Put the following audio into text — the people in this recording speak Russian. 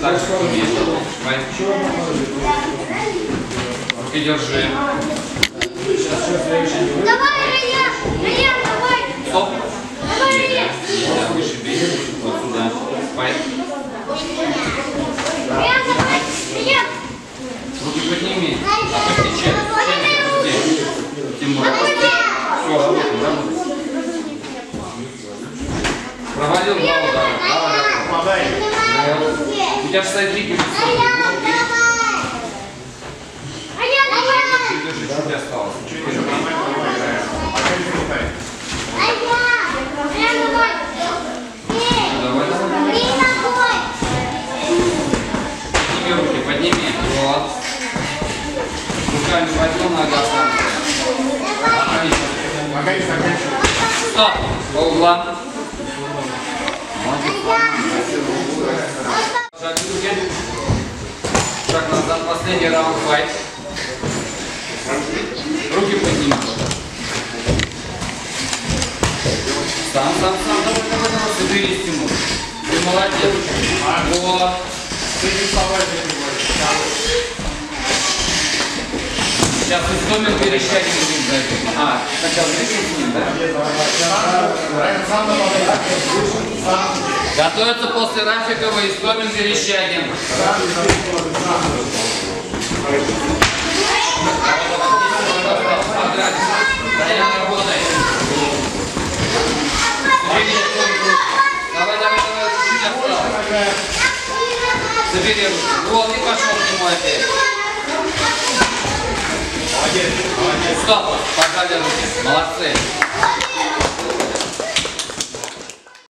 так же. Давай. Руки держи. Давай, Раян! Раян, давай! Стоп. Давай, Раян! Да, выше бей. Вот сюда. Давай. Раян, давай! Раян! Руки подними. Опусти опусти. Тимур. Все, работаем, работаем. Проводил два удара. Давай, давай. У тебя стоит лики. Раян, давай! Держи, чуть осталось. Чуть держи. Раян, давай! Давай, давай. Бей ногой! Подними руки, подними. Вот. Руками поднял, нога сам. Отлично. Стоп. По углам. Молодец. Шаг руки. Шаг назад. Последний раунд файт. Руки подними. Сам, сам, сам. Давай, давай, давай. Соберись, Тимур. Ты молодец. Вот. Сейчас Истомин Верещагин будем драть. А, сначала Гришин с ним, да? Готовятся после Рафикова Истомин Верещагин. Забери руку. Вот, и пошел к нему опять. Стоп, пожали руки. Молодцы.